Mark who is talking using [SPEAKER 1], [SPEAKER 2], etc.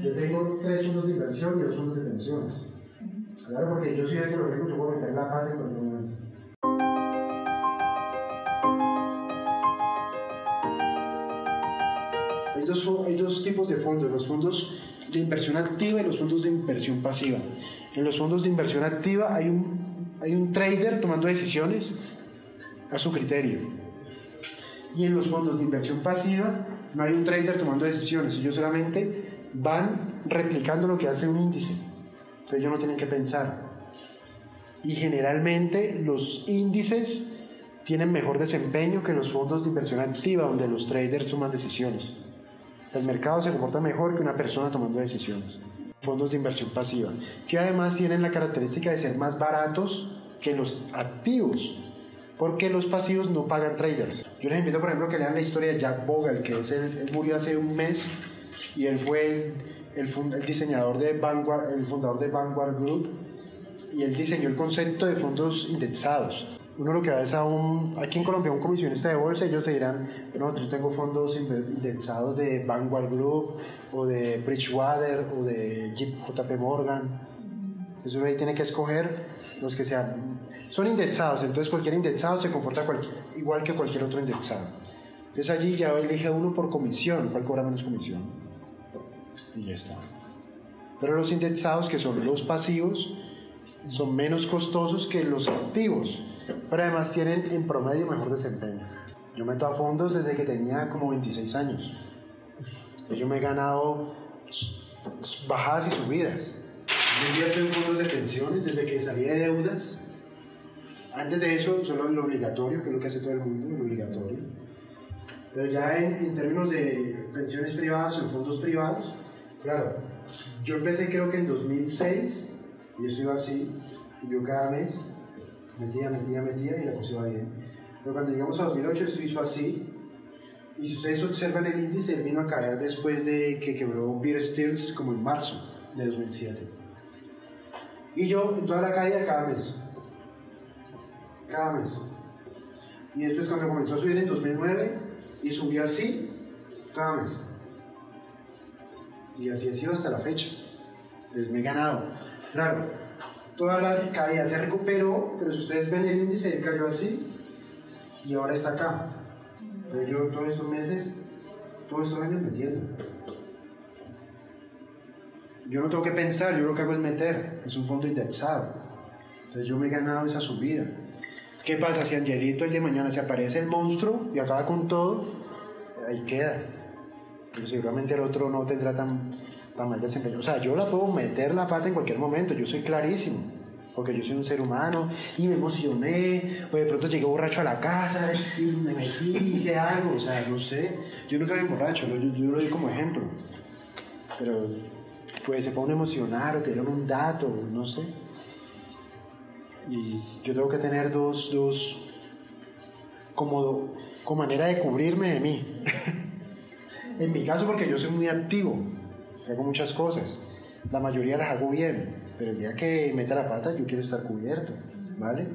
[SPEAKER 1] Yo tengo tres fondos de inversión y dos fondos de pensiones. Claro, porque yo soy rico, yo puedo meter la pata en cualquier momento. Hay dos, hay dos tipos de fondos, los fondos de inversión activa y los fondos de inversión pasiva. En los fondos de inversión activa hay un, hay un trader tomando decisiones a su criterio. Y en los fondos de inversión pasiva no hay un trader tomando decisiones, ellos solamente van replicando lo que hace un índice. Entonces ellos no tienen que pensar. Y generalmente los índices tienen mejor desempeño que los fondos de inversión activa, donde los traders toman decisiones. O sea, el mercado se comporta mejor que una persona tomando decisiones. Fondos de inversión pasiva, que además tienen la característica de ser más baratos que los activos, porque los pasivos no pagan traders. Yo les invito, por ejemplo, que lean la historia de Jack Bogle, que es el, murió hace un mes y él fue el, el, el diseñador de Vanguard, el fundador de Vanguard Group y él diseñó el concepto de fondos indexados. Uno lo que va es a un, aquí en Colombia, un comisionista de bolsa, ellos se dirán, no, yo tengo fondos indexados de Vanguard Group, o de Bridgewater, o de JP Morgan. Entonces uno ahí tiene que escoger los que sean, son indexados, entonces cualquier indexado se comporta igual que cualquier otro indexado. Entonces allí ya elige uno por comisión, cuál cobra menos comisión. Y ya está. Pero los indexados, que son los pasivos, son menos costosos que los activos, pero además tienen en promedio mejor desempeño. Yo meto a fondos desde que tenía como 26 años. Yo me he ganado bajadas y subidas. Yo invierto en fondos de pensiones desde que salí de deudas. Antes de eso, solo lo obligatorio, que es lo que hace todo el mundo, lo obligatorio. Pero ya en, en términos de pensiones privadas o en fondos privados, claro, yo empecé creo que en 2006 y eso iba así, yo cada mes metía, metía, metía y la cosa iba bien. Pero cuando llegamos a 2008 esto hizo así, y si ustedes observan el índice, él vino a caer después de que quebró Beer Steels como en marzo de 2007. Y yo en toda la caída cada mes. Cada mes. Y después cuando comenzó a subir en 2009 y subió así, cada mes. Y así ha sido hasta la fecha. Entonces me he ganado Claro, todas las caídas se recuperó, pero si ustedes ven el índice, él cayó así y ahora está acá. Pero yo todos estos meses, todos estos años metiendo. Yo no tengo que pensar, yo lo que hago es meter, es un fondo indexado. Entonces yo me he ganado esa subida. ¿Qué pasa si Angelito el de mañana se aparece el monstruo y acaba con todo? Ahí queda. Seguramente el otro no tendrá tan tan mal desempeño. O sea, yo la puedo meter la pata en cualquier momento, yo soy clarísimo, porque yo soy un ser humano y me emocioné, o de pronto llegué borracho a la casa y me metí, hice algo, o sea, no sé. Yo nunca me borracho, yo, yo, lo doy como ejemplo. Pero, pues se a emocionar o te dieron un dato, no sé. Y yo tengo que tener dos, dos, como, como manera de cubrirme de mí. en mi caso, porque yo soy muy activo hago muchas cosas. La mayoría las hago bien, pero el día que meta la pata yo quiero estar cubierto, ¿vale?